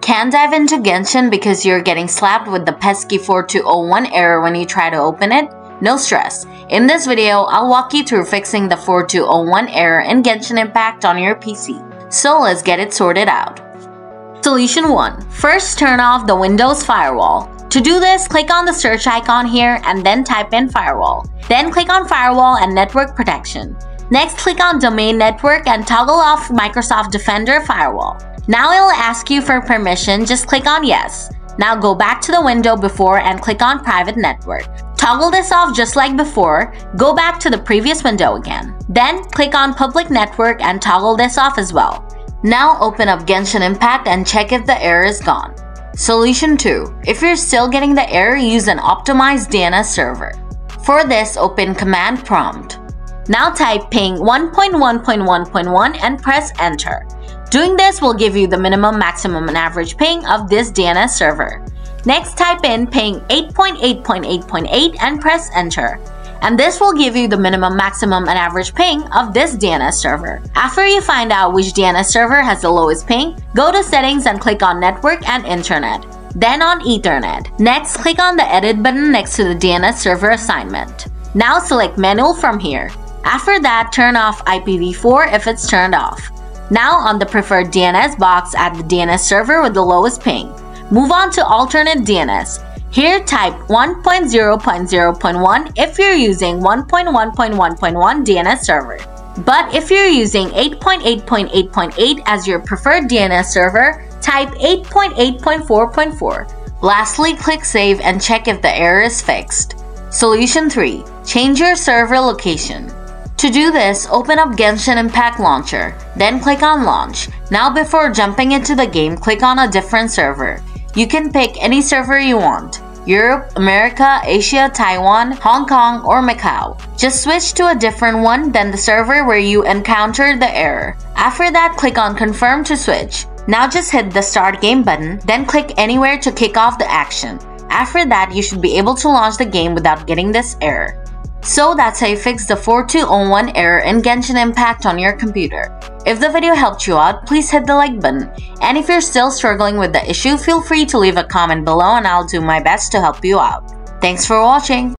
Can't dive into Genshin because you're getting slapped with the pesky 4201 error when you try to open it? No stress. In this video, I'll walk you through fixing the 4201 error in Genshin Impact on your PC. So let's get it sorted out. Solution 1. First turn off the Windows firewall. To do this, click on the search icon here and then type in firewall. Then click on firewall and network protection. Next, click on domain network and toggle off Microsoft Defender firewall. Now it will ask you for permission, just click on yes. Now go back to the window before and click on private network. Toggle this off just like before, go back to the previous window again. Then click on public network and toggle this off as well. Now open up Genshin Impact and check if the error is gone. Solution 2. If you're still getting the error, use an optimized DNS server. For this, open command prompt. Now type ping 1.1.1.1 and press enter. Doing this will give you the minimum, maximum, and average ping of this DNS server. Next type in ping 8.8.8.8 and press enter. And this will give you the minimum, maximum, and average ping of this DNS server. After you find out which DNS server has the lowest ping, go to settings and click on network and internet. Then on Ethernet. Next, click on the edit button next to the DNS server assignment. Now select manual from here. After that, turn off IPv4 if it's turned off. Now on the preferred DNS box, add the DNS server with the lowest ping. Move on to alternate DNS. Here type 1.0.0.1 if you're using 1.1.1.1 DNS server. But if you're using 8.8.8.8 as your preferred DNS server, type 8.8.4.4. Lastly, click Save and check if the error is fixed. Solution 3. Change your server location. To do this, open up Genshin Impact Launcher, then click on Launch. Now before jumping into the game, click on a different server. You can pick any server you want. Europe, America, Asia, Taiwan, Hong Kong, or Macau. Just switch to a different one than the server where you encountered the error. After that, click on Confirm to switch. Now just hit the Start Game button, then click anywhere to kick off the action. After that, you should be able to launch the game without getting this error. So that's how you fix the 4201 error in Genshin Impact on your computer. If the video helped you out, please hit the like button. And if you're still struggling with the issue, feel free to leave a comment below and I'll do my best to help you out. Thanks for watching.